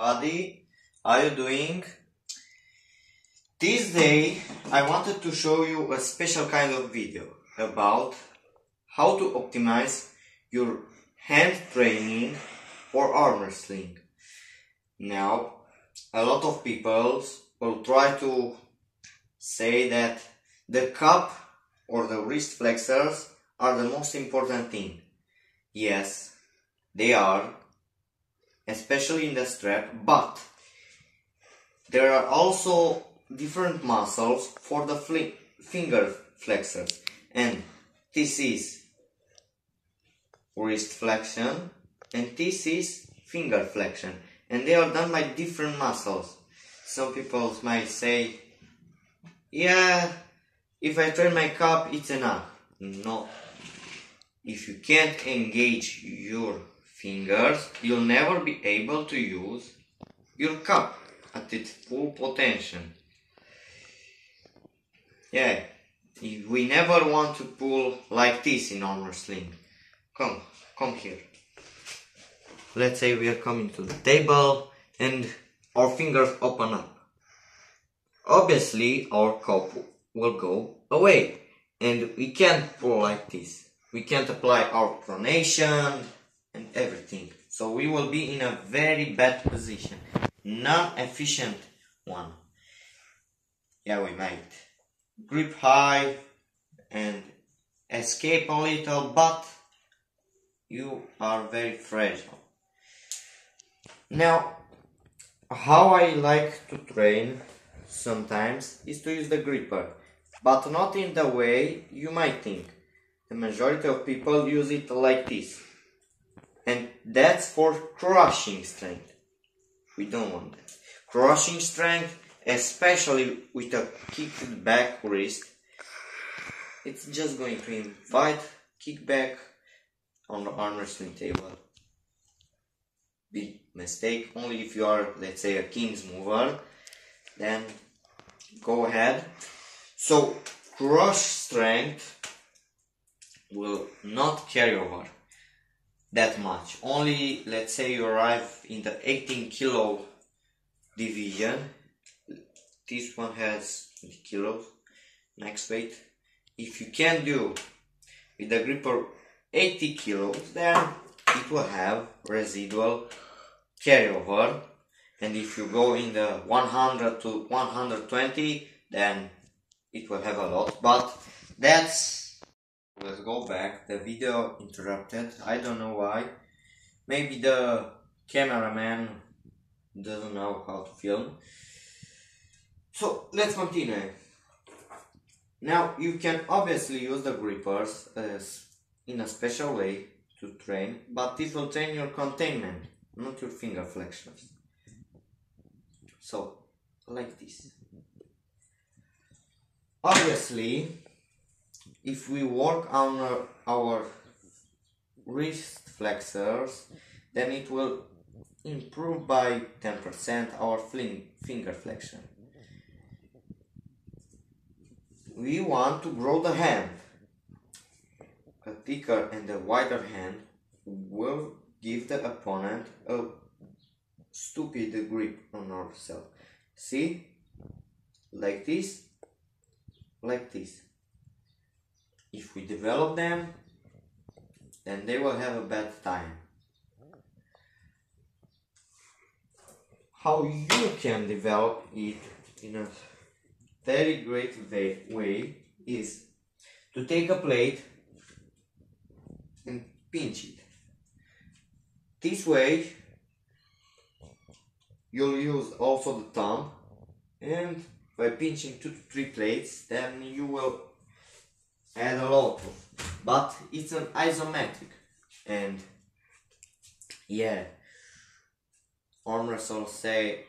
Buddy, how you doing? This day I wanted to show you a special kind of video about how to optimize your hand training for arm wrestling. Now, a lot of people will try to say that the cup or the wrist flexors are the most important thing. Yes, they are, especially in the strap, but there are also different muscles for the finger flexors and this is wrist flexion and this is finger flexion and they are done by different muscles. Some people might say, yeah, if I turn my cup, it's enough. No. If you can't engage your fingers, you'll never be able to use your cup at its full potential. Yeah, we never want to pull like this in arm wrestling. Come, come here. Let's say we are coming to the table and our fingers open up. Obviously, our cup will go away and we can't pull like this. We can't apply our pronation and everything. So we will be in a very bad position, non-efficient one. Yeah, we might grip high and escape a little, but you are very fragile. Now, how I like to train sometimes is to use the gripper, but not in the way you might think. The majority of people use it like this, and that's for crushing strength. We don't want that. Crushing strength especially with a kicked back wrist, it's just going to invite kickback on the arm wrestling table. Big mistake, only if you are, let's say, a king's mover, then go ahead. So, crush strength will not carry over that much. Only, let's say, you arrive in the 18 kilo division. This one has 20 kilos max weight. If you can do with the gripper 80 kilos then it will have residual carryover. And if you go in the 100 to 120 then it will have a lot. But that's let's go back the video interrupted I don't know why maybe the cameraman doesn't know how to film so let's continue. Now you can obviously use the grippers as in a special way to train, but this will train your containment, not your finger flexions. So, like this. Obviously, if we work on our, our wrist flexors, then it will improve by 10% our finger flexion we want to grow the hand. A thicker and a wider hand will give the opponent a stupid grip on ourselves. See? Like this, like this. If we develop them, then they will have a bad time. How you can develop it in a very great way is to take a plate and pinch it. This way you'll use also the thumb and by pinching two to three plates then you will add a lot but it's an isometric and yeah arm wrestlers say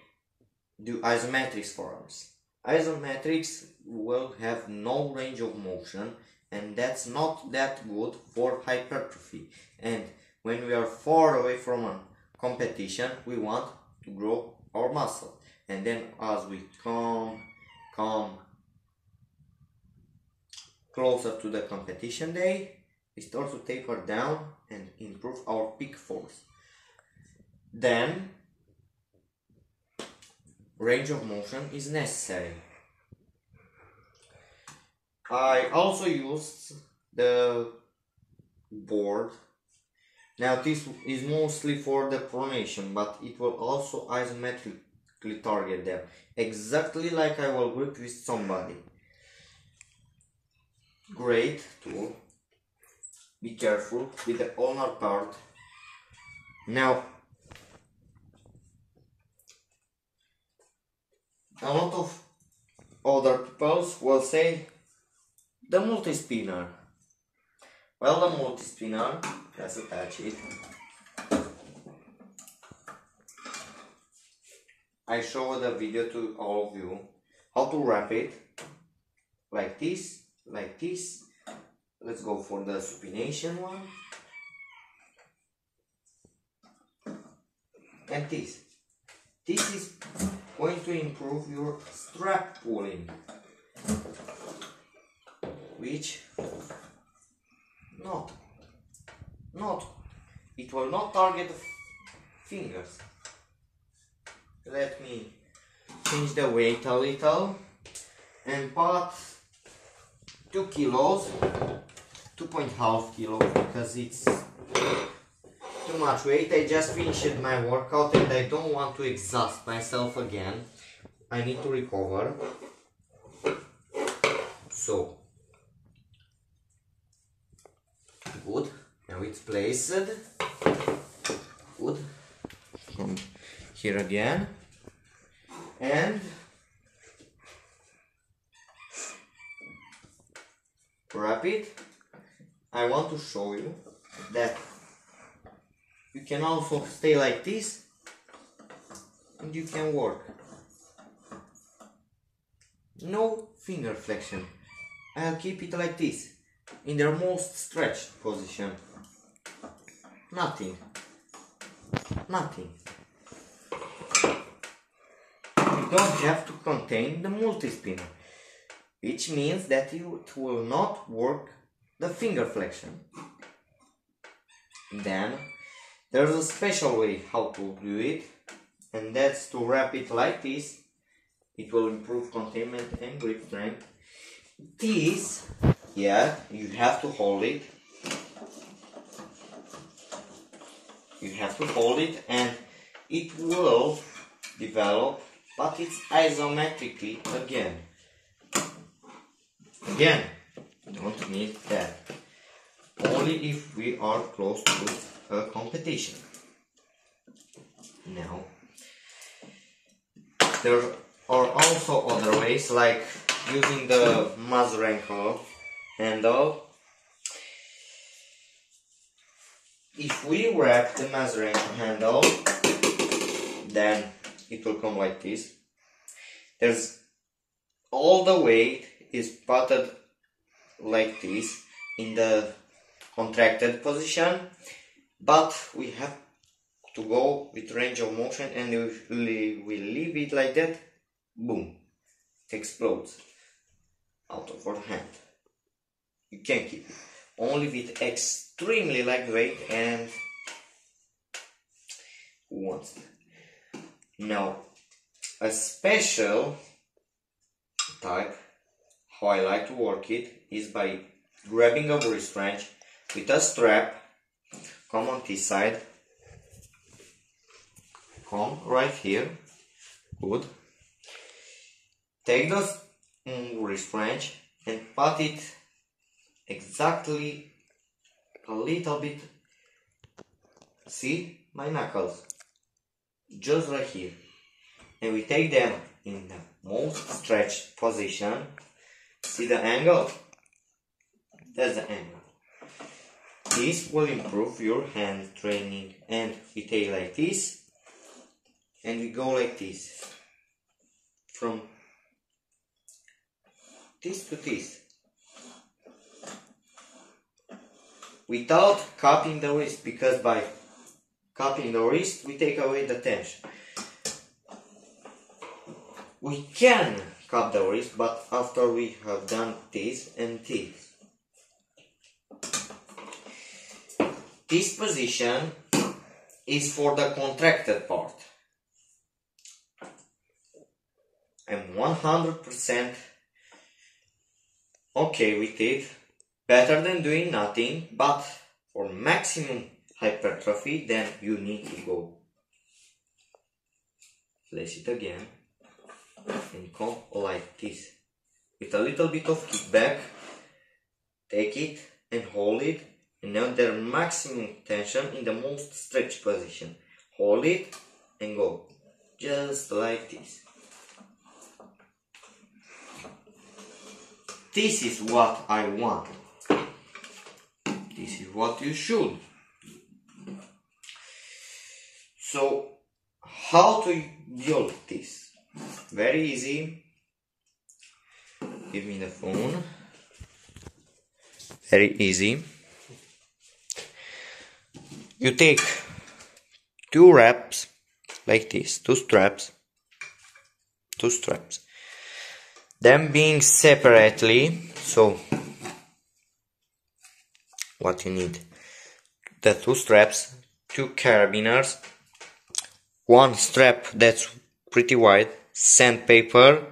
do isometrics for arms. Isometrics will have no range of motion and that's not that good for hypertrophy. And when we are far away from a competition we want to grow our muscle. And then as we come come closer to the competition day start to taper down and improve our peak force then range of motion is necessary. I also used the board. Now this is mostly for the pronation, but it will also isometrically target them, exactly like I will grip with somebody. Great tool. Be careful with the ulnar part. Now, a lot of other people will say the multi-spinner. Well, the multi-spinner, let's attach it. I show the video to all of you how to wrap it like this, like this. Let's go for the supination one. And this. This is going to improve your strap pulling which not not it will not target the fingers let me change the weight a little and put 2 kilos 2.5 kilos because it's too much weight. I just finished my workout and I don't want to exhaust myself again. I need to recover. So good. Now it's placed. Good. Come here again. And wrap it I want to show you that you can also stay like this and you can work no finger flexion I'll keep it like this in their most stretched position. Nothing. Nothing. You don't have to contain the multi-spinner, which means that you, it will not work the finger flexion. Then there's a special way how to do it, and that's to wrap it like this. It will improve containment and grip strength. This yeah you have to hold it you have to hold it and it will develop but it's isometrically again again don't need that only if we are close to a competition now there are also other ways like using the Mazurenko handle. If we wrap the Mazurenko handle, then it will come like this. There's all the weight is putted like this in the contracted position, but we have to go with range of motion and if we leave it like that, boom, it explodes out of our hand. You can keep it. Only with extremely lightweight and it? now a special type how I like to work it is by grabbing a wrist wrench with a strap. Come on this side. Come right here. Good. Take the mm, wrist wrench and put it exactly a little bit see my knuckles just right here. And we take them in the most stretched position see the angle? That's the angle. This will improve your hand training and we take like this and we go like this. From this to this. Without cupping the wrist because by cupping the wrist we take away the tension. We can wrist but after we have done this and this. This position is for the contracted part. I'm 100% okay with it. Better than doing nothing, but for maximum hypertrophy, then you need to go. Place it again and come like this. With a little bit of kickback, take it and hold it and under maximum tension in the most stretched position. Hold it and go. Just like this. This is what I want. This is what you should. So, how to deal this? Very easy. Give me the phone. Very easy. You take two wraps like this, two straps, two straps them being separately so what you need the two straps two carabiners one strap that's pretty wide sandpaper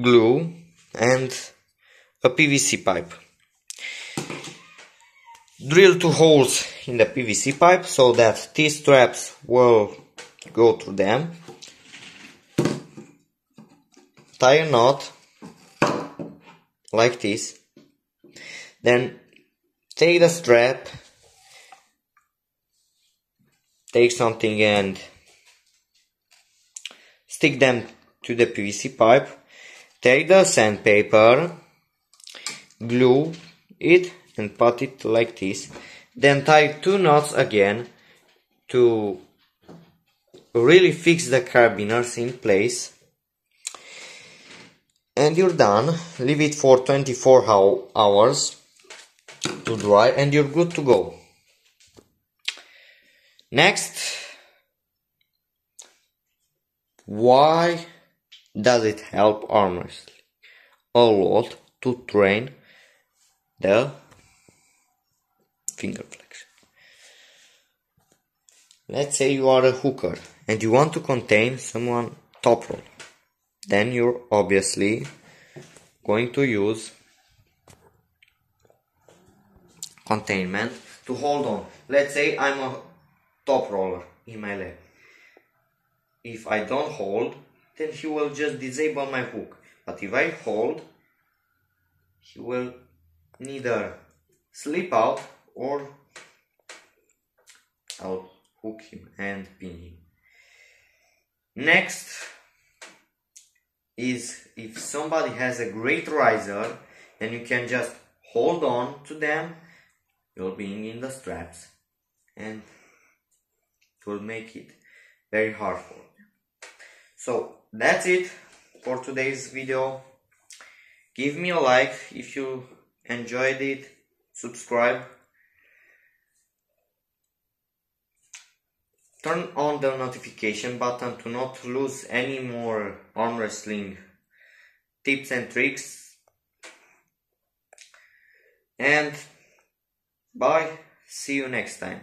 glue and a PVC pipe. Drill two holes in the PVC pipe so that these straps will go through them. Tie a knot like this. Then take the strap take something and stick them to the PVC pipe take the sandpaper glue it and put it like this then tie two knots again to really fix the carabiners in place. And you're done. Leave it for 24 hours to dry and you're good to go. Next why does it help arm wrestling a lot to train the finger flexion let's say you are a hooker and you want to contain someone top roll then you're obviously going to use containment to hold on. Let's say I'm a top roller in my leg if I don't hold then he will just disable my hook. But if I hold he will neither slip out or I'll hook him and pin him. Next is if somebody has a great riser and you can just hold on to them. You'll be in the straps. And it will make it very hard for so that's it for today's video. Give me a like if you enjoyed it. Subscribe. Turn on the notification button to not lose any more arm wrestling tips and tricks. And bye. See you next time